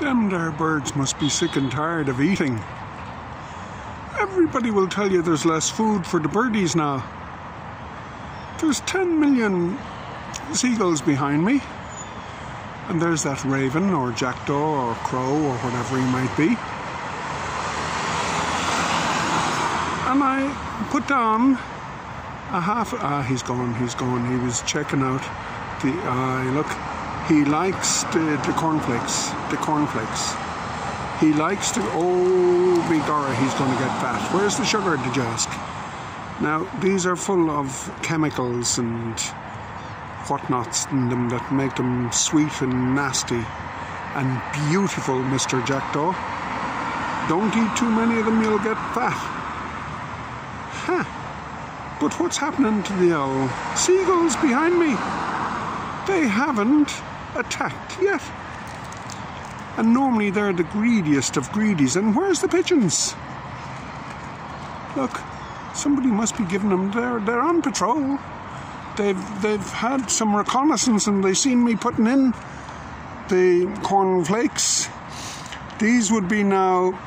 Them there birds must be sick and tired of eating. Everybody will tell you there's less food for the birdies now. There's 10 million seagulls behind me. And there's that raven or jackdaw or crow or whatever he might be. And I put down a half. Ah, he's gone, he's gone. He was checking out the. Uh, look, he likes the, the cornflakes. The cornflakes. He likes to. Oh, begorra, he's going to get fat. Where's the sugar, did you ask? Now, these are full of chemicals and whatnots in them that make them sweet and nasty and beautiful, Mr. Jackdaw. Don't eat too many of them, you'll get fat. Huh. But what's happening to the owl? seagulls behind me? They haven't attacked yet. And normally they're the greediest of greedies. And where's the pigeons? Look, somebody must be giving them. They're they're on patrol. They've they've had some reconnaissance and they've seen me putting in the cornflakes. These would be now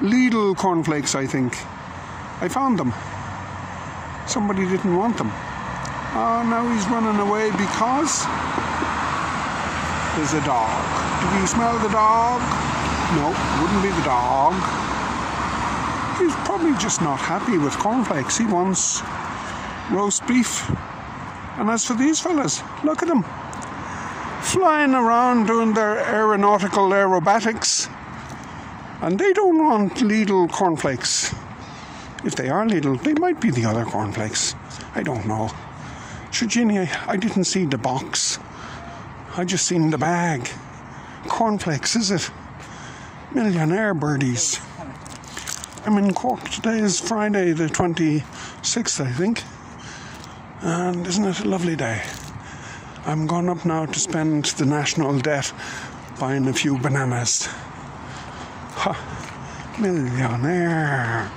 Lidl cornflakes, I think. I found them. Somebody didn't want them. Oh, now he's running away because there's a dog. Do you smell the dog? No, wouldn't be the dog. He's probably just not happy with cornflakes. He wants roast beef. And as for these fellas, look at them. Flying around doing their aeronautical aerobatics. And they don't want Lidl cornflakes. If they are Lidl, they might be the other cornflakes. I don't know. Sure, Virginia, I didn't see the box. I just seen the bag. Cornflakes, is it? Millionaire birdies. I'm in Cork. Today is Friday, the 26th, I think. And isn't it a lovely day? I'm going up now to spend the national debt buying a few bananas. Ha! Millionaire.